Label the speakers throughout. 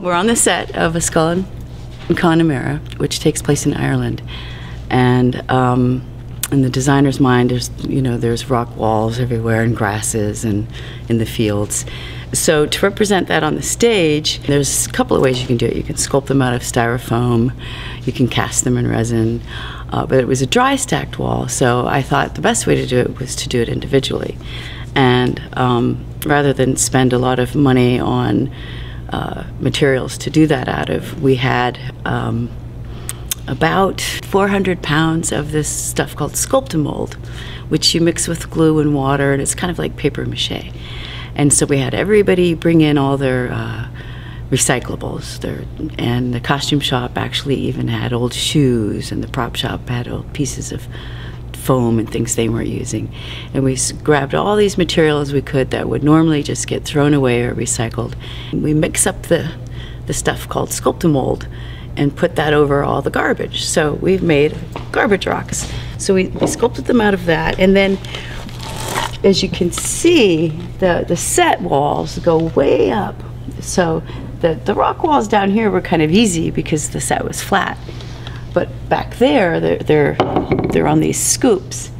Speaker 1: we're on the set of A Skull in Connemara, which takes place in Ireland, and um, in the designer's mind, there's you know there's rock walls everywhere and grasses and in the fields. So to represent that on the stage, there's a couple of ways you can do it. You can sculpt them out of styrofoam, you can cast them in resin, uh, but it was a dry stacked wall, so I thought the best way to do it was to do it individually, and um, rather than spend a lot of money on uh, materials to do that out of, we had. Um, about 400 pounds of this stuff called Sculptamold, which you mix with glue and water, and it's kind of like paper mache. And so we had everybody bring in all their uh, recyclables. Their, and the costume shop actually even had old shoes, and the prop shop had old pieces of foam and things they weren't using. And we grabbed all these materials we could that would normally just get thrown away or recycled. We mix up the, the stuff called Sculptamold and put that over all the garbage. So we've made garbage rocks. So we, we sculpted them out of that. And then, as you can see, the, the set walls go way up. So the, the rock walls down here were kind of easy because the set was flat. But back there, they're, they're, they're on these scoops.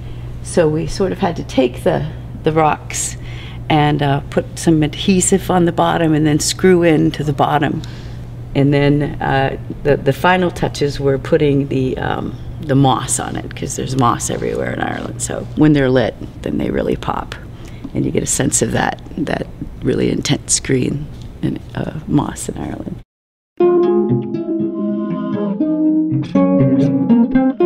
Speaker 1: So we sort of had to take the, the rocks and uh, put some adhesive on the bottom and then screw in to the bottom and then uh, the the final touches were putting the um, the moss on it because there's moss everywhere in Ireland. So when they're lit, then they really pop, and you get a sense of that that really intense green and uh, moss in Ireland. thank you